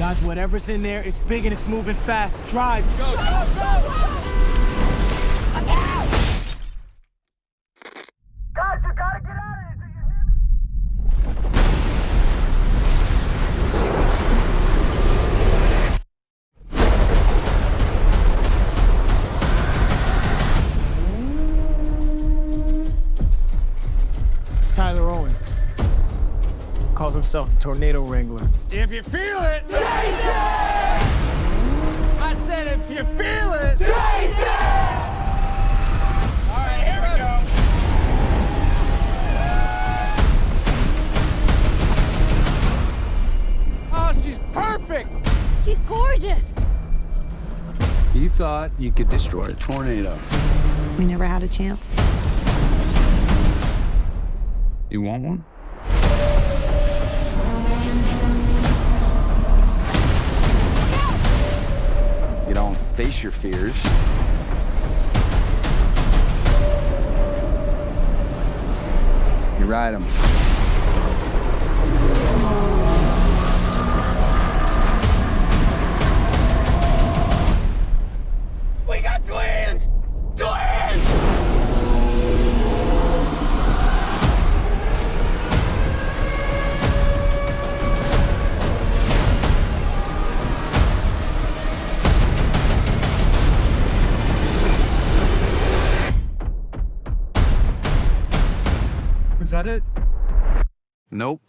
Dodge whatever's in there. It's big and it's moving fast. Drive. Go, go, Guys, you gotta get out Calls himself the Tornado Wrangler. If you feel it, chase it! I said if you feel it, chase it! All right, here we go. Oh, she's perfect! She's gorgeous. You thought you could destroy a tornado. We never had a chance. You want one? Face your fears. You ride them. Is that it? Nope.